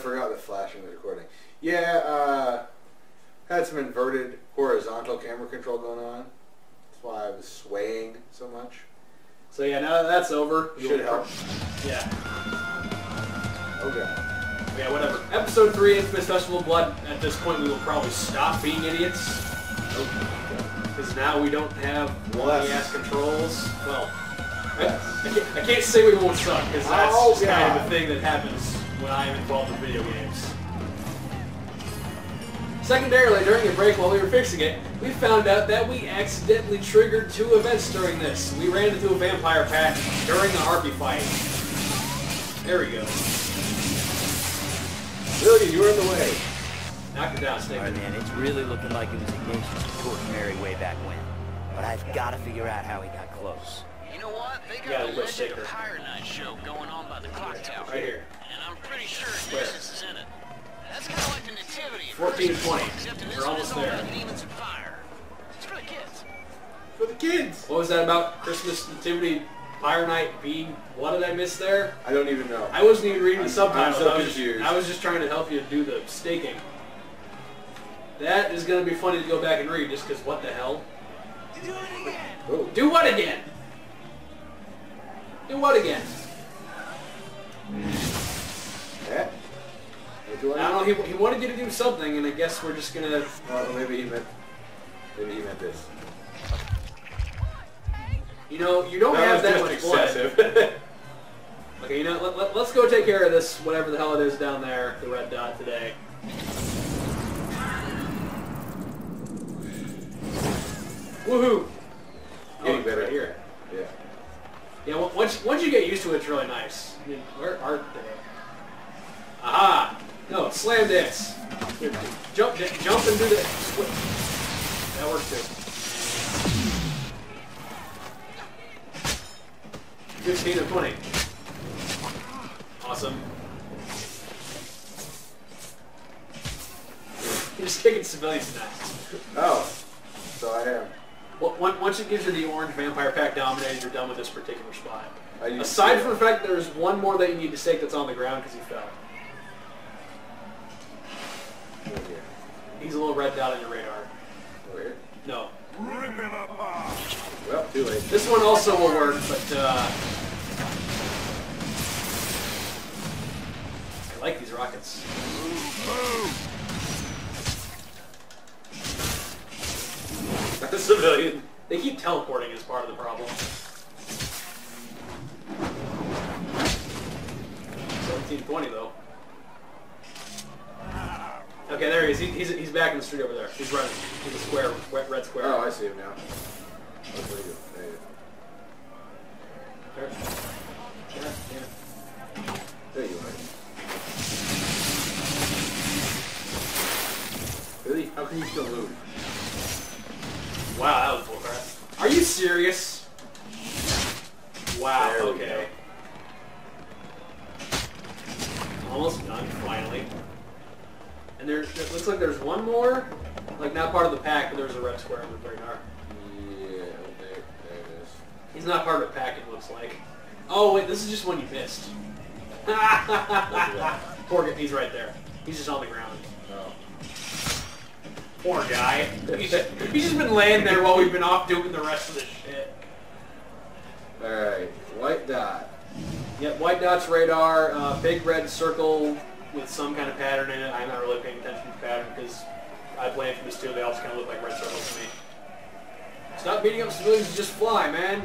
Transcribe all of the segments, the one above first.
forgot the flashing the recording. Yeah, uh, had some inverted horizontal camera control going on. That's why I was swaying so much. So yeah, now that that's over, Should help. Yeah, Oh god. yeah, whatever. Episode three, Infamous Festival of Blood. At this point, we will probably stop being idiots because now we don't have wonky ass controls. Well, I, Yes. I, can't, I can't say we won't suck because that's Oh, just kind of a thing that happens when I am involved in video games. Secondarily, during a break while we were fixing it, we found out that we accidentally triggered two events during this. We ran into a vampire pack during the harpy fight. There we go. Really, you were in the way. Knock it down, All Snake. right, man, it's really looking like it was engaged to Torch Mary way back when. But I've got to figure out how he got close. You know what? They Yeah, got a let's Legend take of her. Night show going on by the clock tower. Right here. 13 20. We're almost there. For the kids. What was that about Christmas Nativity Pyre Night being... What did I miss there? I don't even know. I wasn't even reading I'm, the subtitles. So I, was just, I was just trying to help you do the staking. That is going to be funny to go back and read just because what the hell? Do it again. Oh. Do what again? Do what again? Yeah. What I don't know. He, he wanted you to do something, and I guess we're just going to... Oh, maybe he meant. Maybe he meant this. You know, you don't That have that much blood. Okay, you know, let, let, let's go take care of this, whatever the hell it is down there, the red dot today. Woohoo! Oh, Getting it's better. right here. yeah. Yeah, once once you get used to it, it's really nice. I mean, where are they? Slam dance. Here, Jump, jump and do the. That works too. 15 to 20. Awesome. You're just kicking civilians tonight. Oh, so I am. Well, Once it gives you the orange vampire pack dominated, you're done with this particular spot. Aside from the fact there's one more that you need to stake that's on the ground because he fell. Oh, yeah. He's a little red dot on your radar. Weird. No. Well, too late. This one also will work, but uh, I like these rockets. That's a civilian. They keep teleporting as part of the problem. 1720 though. Okay, there he is. He, he's, he's back in the street over there. He's running. He's a square, wet red square. Oh, I see him now. Oh, there you go. There you go. There. Yeah, yeah. There you are. Really? How can you still move? Wow, that was bullcrap. Are you serious? Wow, okay. Almost done, finally. And there, it looks like there's one more, like not part of the pack, but there's a red square in the very dark. Yeah, there, there it is. He's not part of the pack, it looks like. Oh wait, this is just one you missed. Poor guy, he's right there. He's just on the ground. Oh. Poor guy. He's just, he's just been laying there while we've been off doing the rest of the shit. Alright, white dot. Yep, white dots radar, uh, big red circle with some kind of pattern in it. I'm not really paying attention to the pattern because I play Infamous 2. They all just kind of look like red circles to me. Stop beating up civilians and just fly, man.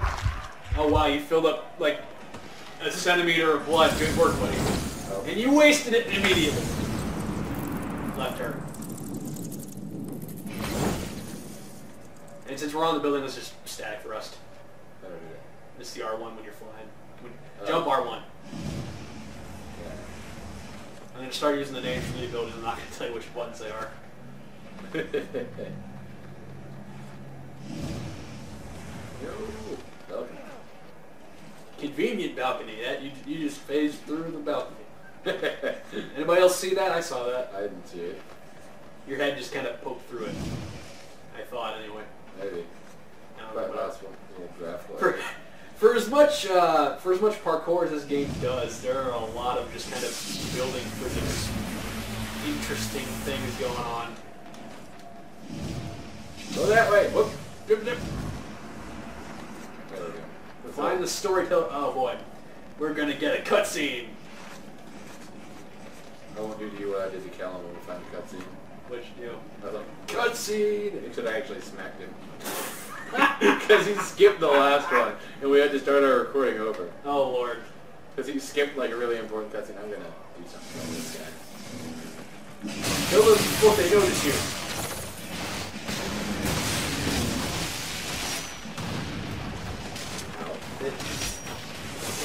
Oh wow, you filled up like a centimeter of blood. Good work, buddy. Oh. And you wasted it immediately. Left turn. And since we're on the building, let's just static thrust. How do that? Miss the R1 when you're flying. When- Oh. Jump R1. I'm going to start using the names for the abilities. I'm not going to tell you which buttons they are. no. Okay. Convenient balcony. That you, you just phased through the balcony. Anybody else see that? I saw that. I didn't see it. Your head just kind of poked through it. I thought anyway. Maybe. I don't know But last one. Yeah, draft For, as much uh, for as much parkour as this game does, there are a lot of just kind of building physics, interesting things going on. Go that way. Whoop. Dip, dip. There we go. Find the storyteller. Oh boy, we're gonna get a cutscene. I won't do to you what I did to Callum when we find the cutscene. Which you I was like, cutscene. Except I actually smacked him. Because he skipped the last one, and we had to start our recording over. Oh lord. Because he skipped like a really important cutscene. I'm gonna do something about this guy. Kill them before they notice you.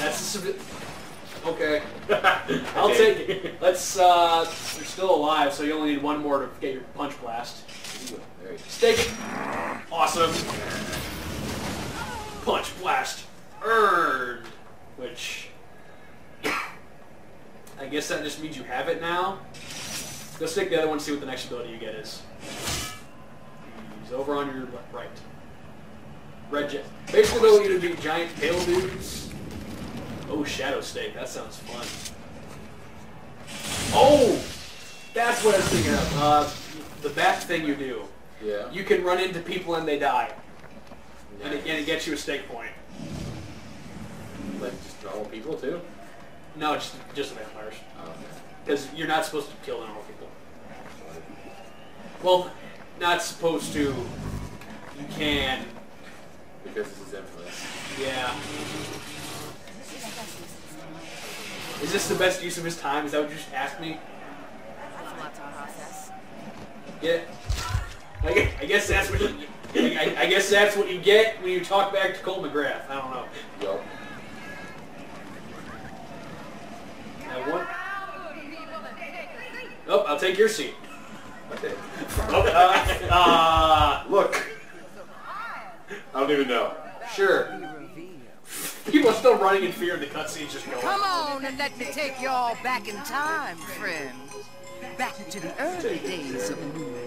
That's okay. I'll take it. Let's. uh You're still alive, so you only need one more to get your punch blast. Ooh, there you go. Stake it. Awesome. Punch blast earned, which I guess that just means you have it now. Go stick the other one, and see what the next ability you get is. He's over on your right. Red jet. Basically, they'll either be giant pale dudes. Oh, shadow stake. That sounds fun. Oh, that's what I was thinking of. Uh, the bat thing you do. Yeah. You can run into people and they die, and it, and it gets you a stake point. Like just normal people too? No, just just the vampires, Oh, okay. because you're not supposed to kill normal people. Well, not supposed to. You can. Because this is infamous. Yeah. Is this the best use of his time? Is that what you just asked me? That's a lot to process. Yeah. I guess, I guess that's what you. I, I guess that's what you get when you talk back to Cole MacGrath. I don't know. Yep. I want. Oh, I'll take your seat. Okay. Oh, uh, uh, Look! I don't even know. sure. People are still running in fear and the cutscene's just going. Come on and let me take y'all back in time, friend. Back to the early days of New Marais.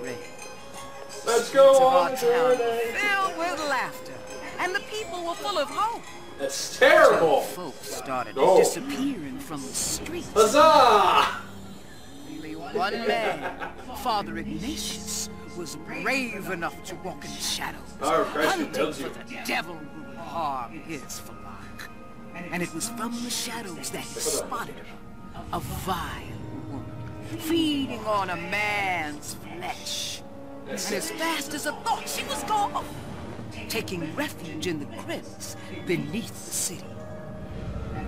Let's go on our journey. filled with laughter, and the people were full of hope. That's terrible. Folks started No. disappearing from the streets. Huzzah! Only one man, Father Ignatius, was brave enough to walk in the shadows, Power of Christ hunting for you. the devil who harm his flock. And it was from the shadows that he spotted her, a vile woman feeding on a man's flesh. And as fast as a thought, she was gone, taking refuge in the crypts beneath the city.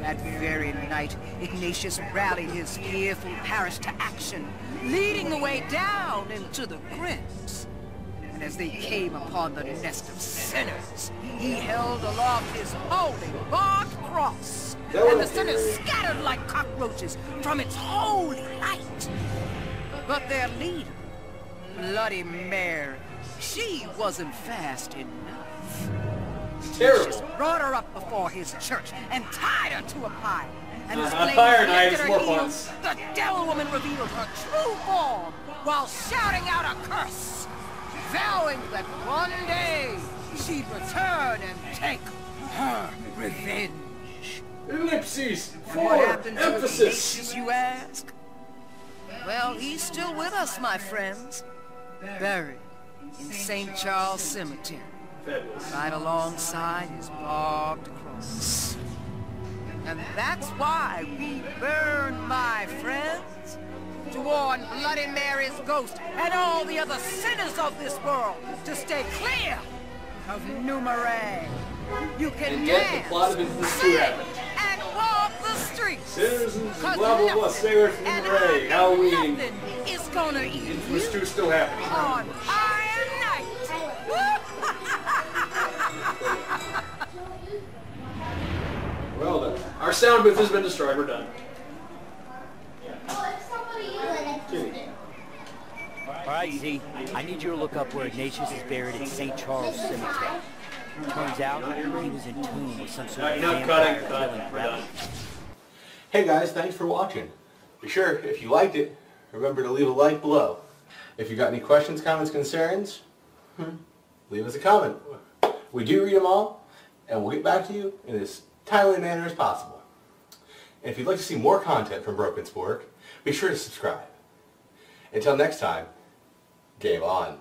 That very night, Ignatius rallied his fearful parish to action, leading the way down into the crypts. And as they came upon the nest of sinners, he held aloft his holy barbed cross. And the sinners scattered like cockroaches from its holy light. But their leader, Bloody Mary, she wasn't fast enough. Terrible. Brought her up before his church and tied her to a pile. And as Uh, knife lifted her more heels, the devil woman revealed her true form while shouting out a curse, vowing that one day she'd return and take her revenge. Ellipses for what happened to emphasis. You ask? Well, he's still with us, my friends. Buried in St. Charles Cemetery, right alongside his barbed cross. And that's why we burn, my friends, to warn Bloody Mary's ghost and all the other sinners of this world to stay clear of New Marais. You can And yet the dance, plot of Infamous 2 sing, and walk the streets. Citizens and blah blah blah. Stay away from and the Ray. Halloween. Nothing gonna eat Infamous you 2 still happening. on Pyre Night. Well done. Our sound booth has been destroyed. We're done. All right, Z, I need you to look up where Ignatius is buried at St. Charles Cemetery. Turns out he was in tune with some sort of you're vampire cutting. Killing relic. Hey guys, thanks for watching. Be sure, if you liked it, remember to leave a like below. If you've got any questions, comments, concerns, hmm, leave us a comment. We do read them all, and we'll get back to you in as timely a manner as possible. And if you'd like to see more content from Broken Spork, be sure to subscribe. Until next time, game on.